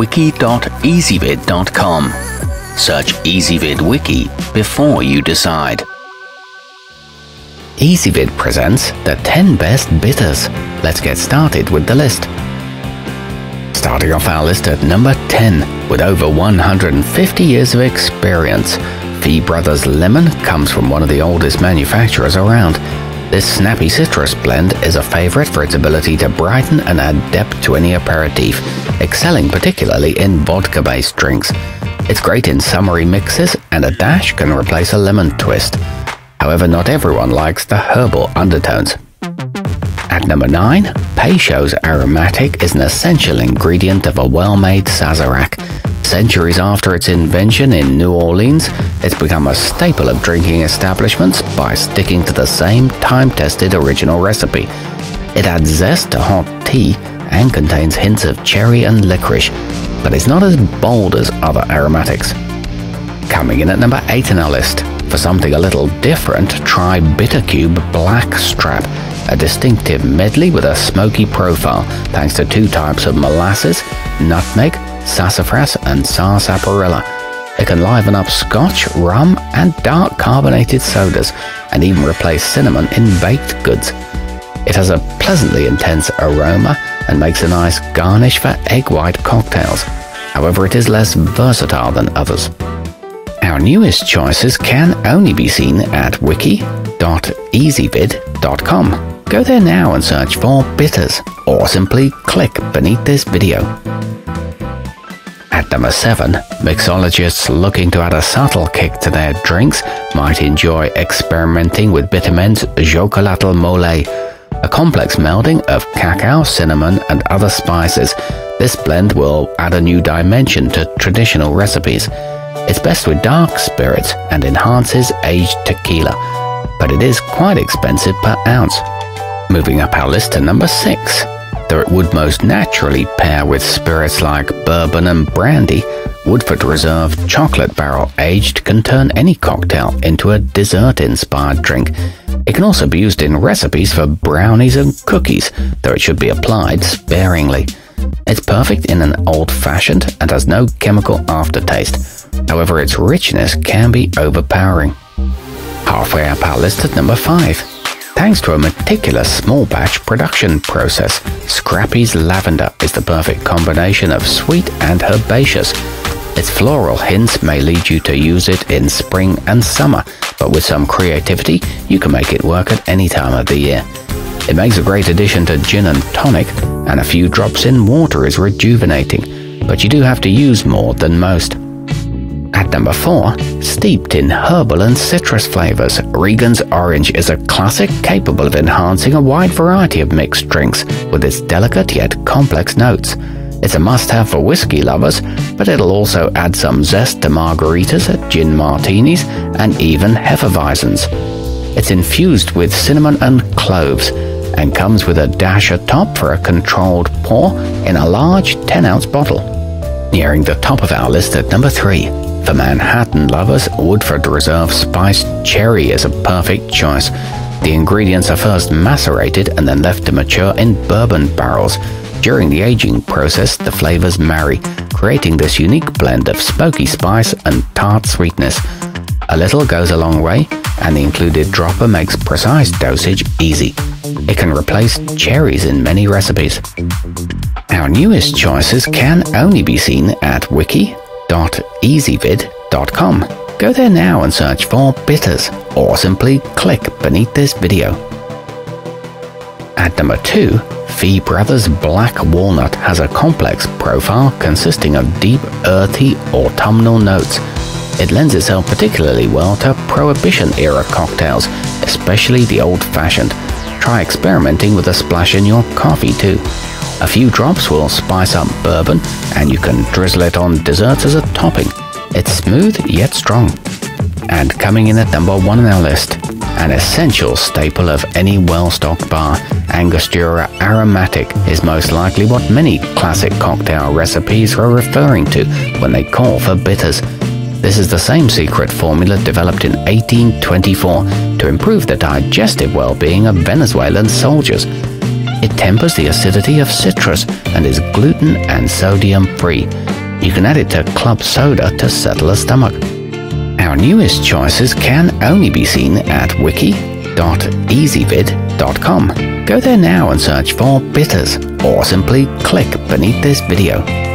wiki.ezvid.com. Search Ezvid Wiki before you decide. Ezvid presents the 10 best bitters. Let's get started with the list. Starting off our list at number 10, with over 150 years of experience, Fee Brothers Lemon comes from one of the oldest manufacturers around. This snappy citrus blend is a favorite for its ability to brighten and add depth to any aperitif, excelling particularly in vodka-based drinks. It's great in summery mixes, and a dash can replace a lemon twist. However, not everyone likes the herbal undertones. At number 9, Peychaud's aromatic is an essential ingredient of a well-made Sazerac. Centuries after its invention in New Orleans, it's become a staple of drinking establishments by sticking to the same time-tested original recipe. It adds zest to hot tea and contains hints of cherry and licorice, but it's not as bold as other aromatics. Coming in at number 8 in our list, for something a little different, try Bittercube Black Strap, a distinctive medley with a smoky profile thanks to two types of molasses, nutmeg, sassafras, and sarsaparilla. It can liven up scotch, rum, and dark carbonated sodas, and even replace cinnamon in baked goods. It has a pleasantly intense aroma and makes a nice garnish for egg white cocktails. However, it is less versatile than others. Our newest choices can only be seen at wiki.ezvid.com. Go there now and search for bitters, or simply click beneath this video. At number 7, mixologists looking to add a subtle kick to their drinks might enjoy experimenting with Bittermen's Xocolatl Mole, a complex melding of cacao, cinnamon, and other spices. This blend will add a new dimension to traditional recipes. It's best with dark spirits and enhances aged tequila, but it is quite expensive per ounce. Moving up our list to number 6. Though it would most naturally pair with spirits like bourbon and brandy, Woodford Reserve chocolate barrel aged can turn any cocktail into a dessert inspired drink. It can also be used in recipes for brownies and cookies, though it should be applied sparingly. It's perfect in an old fashioned and has no chemical aftertaste. However, its richness can be overpowering. Halfway up our list at number 5. Thanks to a meticulous small batch production process, Scrappy's Lavender is the perfect combination of sweet and herbaceous. Its floral hints may lead you to use it in spring and summer, but with some creativity, you can make it work at any time of the year. It makes a great addition to gin and tonic, and a few drops in water is rejuvenating, but you do have to use more than most. At number 4, steeped in herbal and citrus flavors, Regan's Orange is a classic capable of enhancing a wide variety of mixed drinks with its delicate yet complex notes. It's a must-have for whiskey lovers, but it'll also add some zest to margaritas, gin martinis, and even Hefeweizens. It's infused with cinnamon and cloves, and comes with a dash atop for a controlled pour in a large 10-ounce bottle. Nearing the top of our list at number 3, for Manhattan lovers, Woodford Reserve Spiced Cherry is a perfect choice. The ingredients are first macerated and then left to mature in bourbon barrels. During the aging process, the flavors marry, creating this unique blend of smoky spice and tart sweetness. A little goes a long way, and the included dropper makes precise dosage easy. It can replace cherries in many recipes. Our newest choices can only be seen at wiki www.ezvid.com. Go there now and search for bitters, or simply click beneath this video. At number 2, Fee Brothers Black Walnut has a complex profile consisting of deep, earthy, autumnal notes. It lends itself particularly well to Prohibition-era cocktails, especially the old-fashioned. Try experimenting with a splash in your coffee too. A few drops will spice up bourbon, and you can drizzle it on desserts as a topping. It's smooth yet strong. And coming in at number one on our list, an essential staple of any well-stocked bar, Angostura Aromatic is most likely what many classic cocktail recipes are referring to when they call for bitters. This is the same secret formula developed in 1824 to improve the digestive well-being of Venezuelan soldiers it tempers the acidity of citrus and is gluten and sodium free. You can add it to club soda to settle a stomach. Our newest choices can only be seen at wiki.ezvid.com. Go there now and search for bitters or simply click beneath this video.